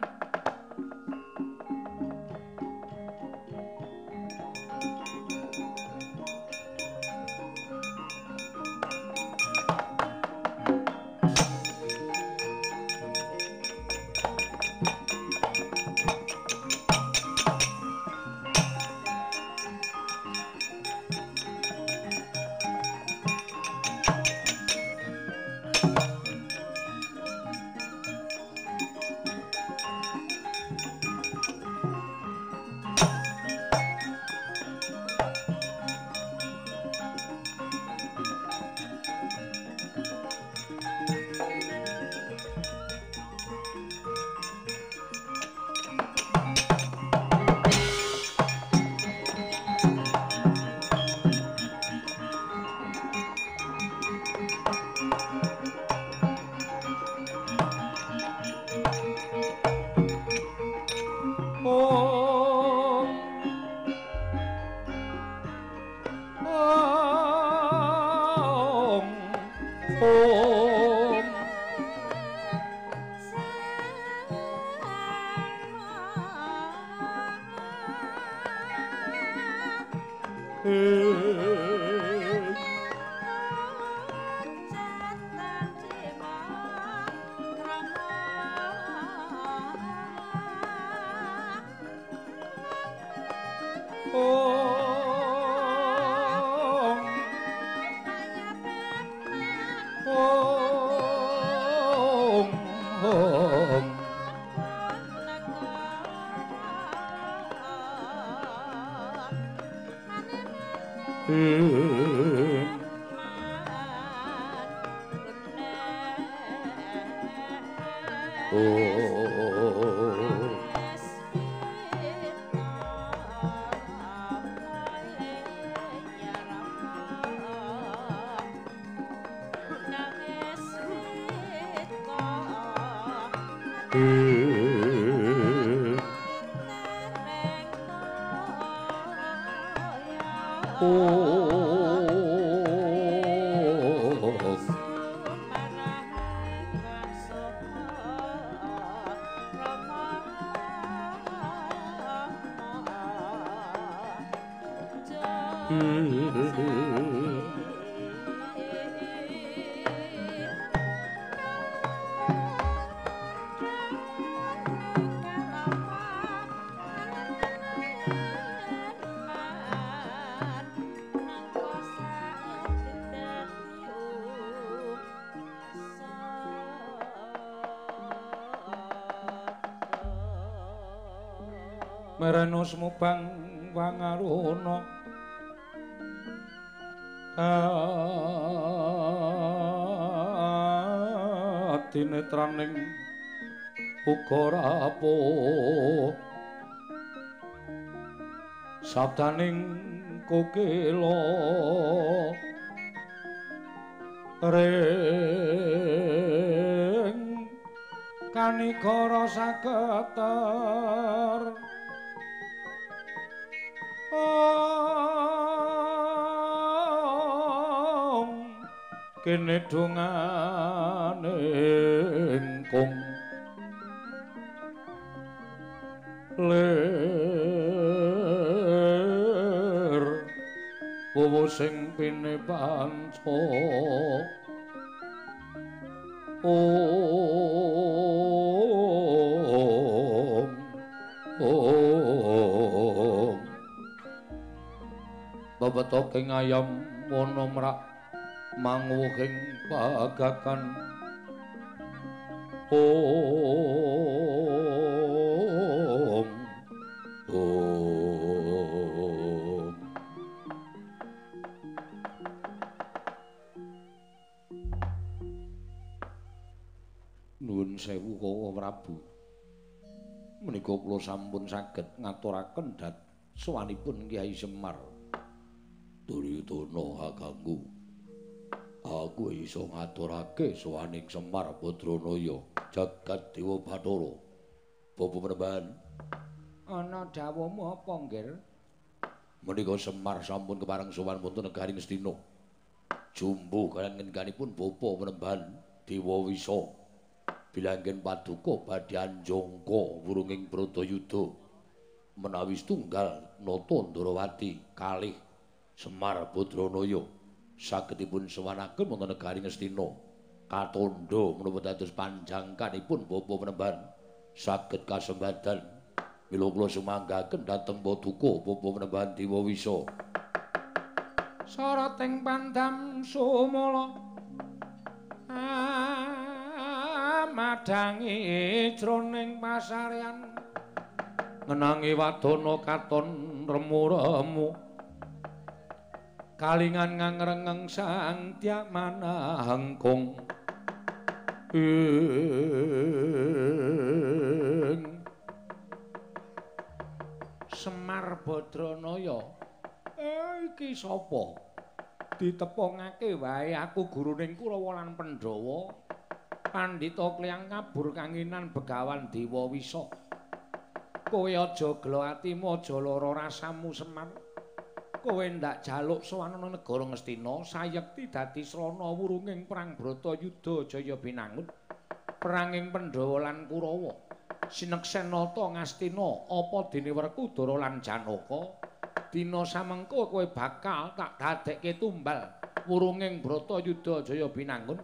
mereno semubang wangaruna atine traning uga rapuh. Sabdaning kokelo ring kanikara saketer kene dongane kung ler wowo sing pine om babetoking ayam ana mrak manguhing pagakan. Om om. Nuwun sewu kawa prabu. Menika kula sampun saged ngaturaken dat sowanipun Kyai Semar. Duryudana kaganggu aku iso ngaturake sowaning Semar Badranaya jagat dewa Bathara. Bapa Penemban ana dawuhmu apa nggir menika Semar sampun kepareng sowan wonten negari Ngastina jumbo kaliyan ngendikanipun Bapa Penemban Dewa Wisa. Bilanggen paduka badhe anjangka wurunging Bratayuda menawi setunggal nata Ndarawati kalih Semar Badranaya sagedipun sewanaken wonten negari Ngastina. Katandha menapa dados panjangkanipun bapa penemban saged kasembadan. Mila kula sumanggaken dhateng paduka bapa penemban Dewa Wisa. Sarating pandam sumala madangi jroning pasarean ngenangi wadana katon remu-remu kalingan ngangrengeng sang tiak mana hengkung Semar Badranaya. Eh iki sapa? Ditepungake wae aku guruning Kurawa lan Pandhawa. Pandhita Klyang Kabur Kanginan Begawan Dewa Wisa. Kowe aja gelo atimu aja lara rasamu Semar kowe ndak jaluk sowan ana negara Ngastina sayekti dadi srana wurunging perang Bratayuda Jaya Binangun peranging Pandhawa lan Kurawa sineksenata Ngastina apa dene Werkudara lan Janaka Dina samengko kowe bakal tak dadekke tumbal wurunging Bratayuda Jaya Binangun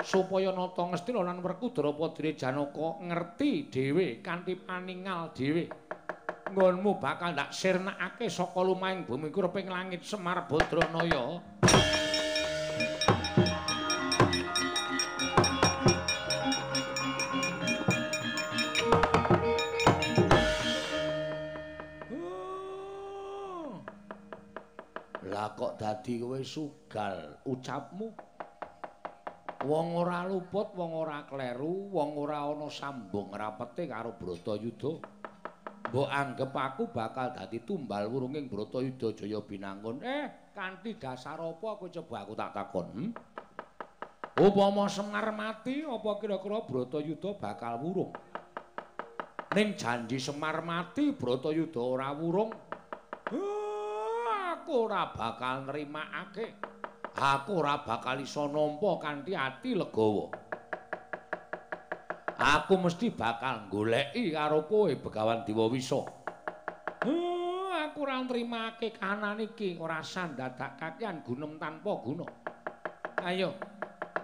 supaya nata ngestina lan Werkudara Padri Janaka ngerti dhewe kanthi paningal dhewe. Nggonmu bakal ndak sirnakake saka lumahing bumi kureping langit Semar Badranaya. Lah kok dadi kowe sugal ucapmu? Wong ora luput, wong ora kleru, wong ora ana sambung rapete karo Bratayuda. Mbok anggep aku bakal dadi tumbal wurunging Bratayuda Jaya Binangun. Eh, kanthi dasar apa kowe coba aku tak takon? Hmm? Upama Semar mati, apa kira-kira Bratayuda bakal wurung? Ning janji Semar mati, Bratayuda ora wurung. aku ora bakal nrimakake. Aku ora bakal iso nampa kanthi ati legawa. Aku mesti bakal goleki karo kowe Begawan Dewa Wisa. aku ora nrimakake kahanan iki, ora sandadak kakean gunem tanpa guna. Ayo,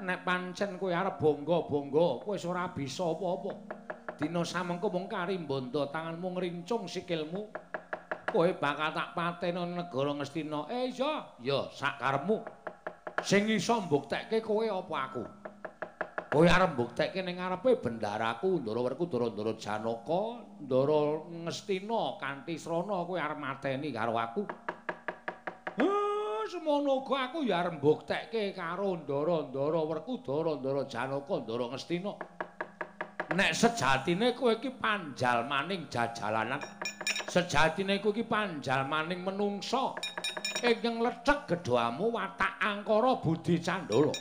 nek pancen kowe arep bangga-bangga, kowe ora bisa apa-apa. Dina samengko mung karimbondo tanganmu ngrincung sikilmu. kowe bakal tak pateni negara Ngastina. Eh iya, ya sak karepmu. Sing iso mbuktekke kowe apa aku? Kowe arep mbuktekke ning ngarepe bendaraku Ndara Werkudara Ndara Janaka, Ndara Ngastina kanthi srana kowe arep mateni karo aku. semono uga aku ya arep mbuktekke karo Ndara-ndara Werkudara Ndara Janaka Ndara Ngastina. Nek sejatine kowe iki panjal maning jajalanan sejatine iku iki panjal maning menungsa ingkang lecek gedhamu watak angkara budi candala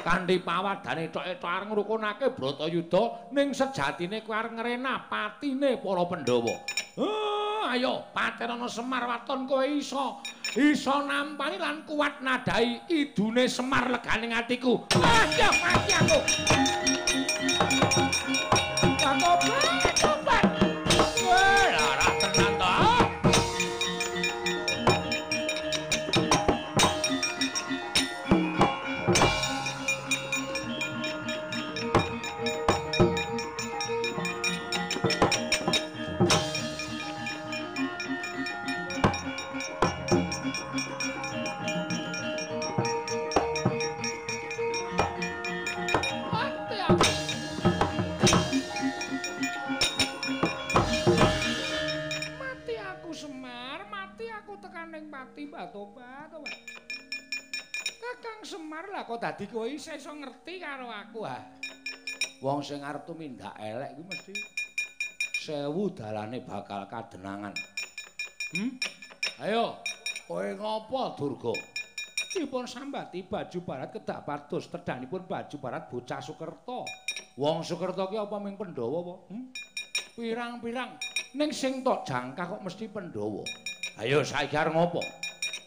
kanthi pawadane tok-tok arep ngrukunake Bratayuda ning sejatine kuwi arep ngrenah patine para Pandhawa. Oh, ayo Patirana Semar waton kowe iso. Iso nampani lan kuat nadai idune Semar leganing atiku. Ayo mati aku Wong sing arep tumindak elek kuwi mesti sewu dalane bakal kadenangan. Hmm? Ayo, kowe ngopo Durga? Dipun sambati baju barat kedak pados tedhanipun baju barat bocah Sukerta. Wong Sukerta ki apa ming Pandhawa apa? Hmm? Pirang-pirang ning sing tok jangkah kok mesti Pandhawa. Ayo saiki arep ngopo?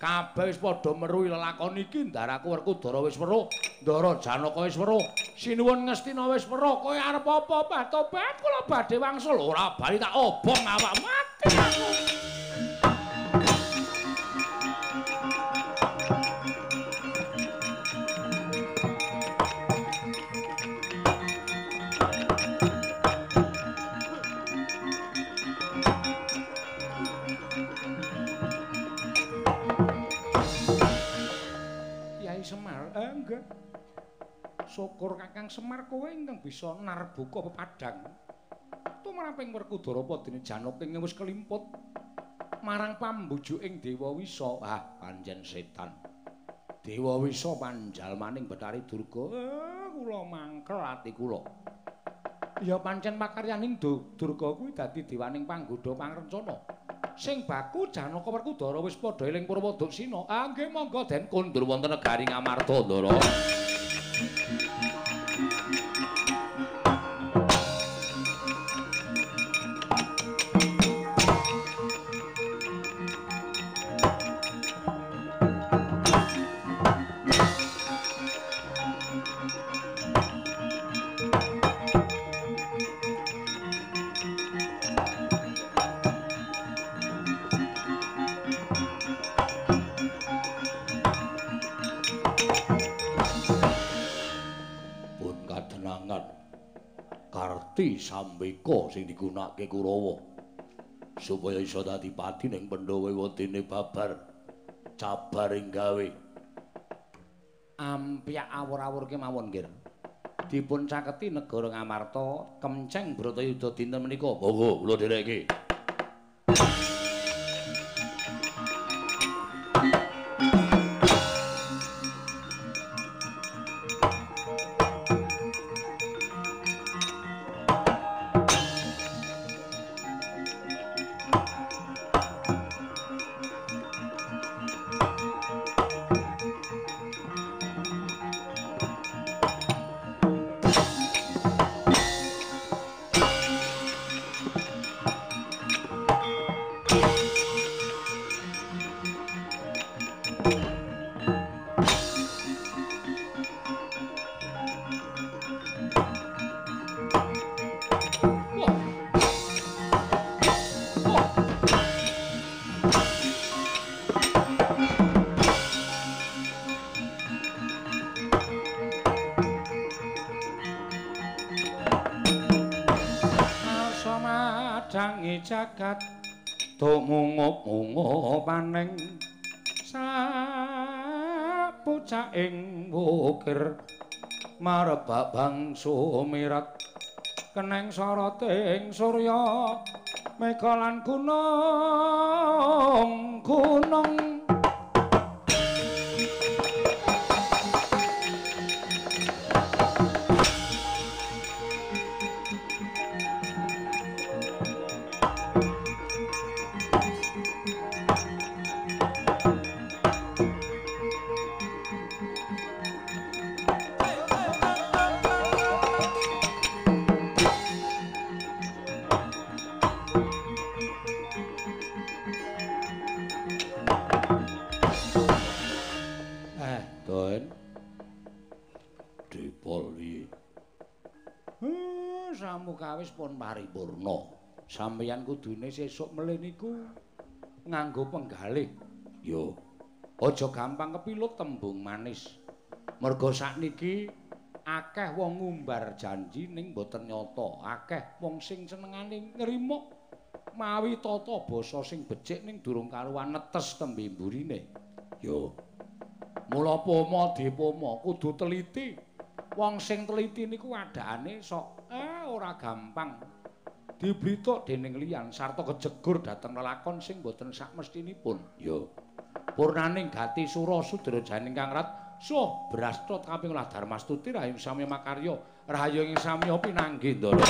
Kabeh wis padha meruhi lelakon iki ndaraku Werkudara wis weruh Ndara Janaka wis weruh Sinuwun Ngastina wis weruh kowe arep apa Batobat kula badhe wangsul ora bali tak obong awak mati aku syukur Kakang Semar kowe ingkang bisa narbuka pepadang. Tumraping Werkudara Padine Janaka ing wis kelimput marang pambujuking Dewa Wisa. Ah, panjen setan. Dewa Wisa panjalmaning Betari Durga. Eh, kula mangkel ati kula. Ya pancen pakaryaning Durga kuwi dadi dewaning panggoda pangrencana. Sing baku Janaka Werkudara wis padha eling Purwodaksina. Ah, nggih monggo den kundur wonten negari Ngamarta, Ndara. Sambeka sing digunakake Kurawa supaya iso dadi pati ning Pandhawa wedine babar cabar ing gawe. Ampyak awur-awur kemawon nggih dipun caketi negara Ngamarta kemceng Bratayuda dinten menika. Monggo kula dherekke jagat tumungup-ungup paning sapucaking wukir marebak bangsu mirat keneng soroting surya megalan gunung gunung kawis pun paripurna. Sampeyan kudune sesuk melih niku nganggo penggalih. Yo. Aja gampang kepilut tembung manis. Merga sakniki akeh wong ngumbar janji ning boten nyata. Akeh wong sing senengane nrimo mawi tata basa sing becik ning durung karuan netes tembe mburine. Yo. Mula pomo dipomo kudu teliti. Wong sing teliti niku adane sok eh ora gampang. Diblitok dening liyan sarta kejegur dhateng lelakon sing boten sak mestinipun ya purnaning gati sura sudrajane ingkang rat suh brasta kaping lah darmastuti rahim sami makarya rahayu ing sami pinanggih ndara